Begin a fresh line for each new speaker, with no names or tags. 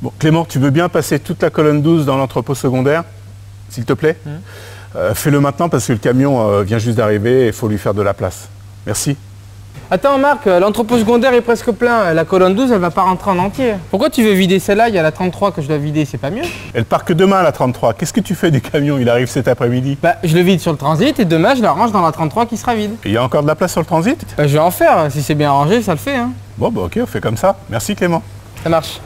Bon, Clément, tu veux bien passer toute la colonne 12 dans l'entrepôt secondaire S'il te plaît mmh. euh, Fais-le maintenant parce que le camion euh, vient juste d'arriver et il faut lui faire de la place. Merci.
Attends Marc, euh, l'entrepôt secondaire est presque plein. La colonne 12, elle va pas rentrer en entier. Pourquoi tu veux vider celle-là Il y a la 33 que je dois vider, c'est pas mieux
Elle part que demain, la 33. Qu'est-ce que tu fais du camion Il arrive cet après-midi.
Bah, je le vide sur le transit et demain, je la range dans la 33 qui sera vide.
Il y a encore de la place sur le transit?
Bah, je vais en faire. Si c'est bien rangé, ça le fait. Hein.
Bon, bah ok, on fait comme ça. Merci Clément.
Ça marche.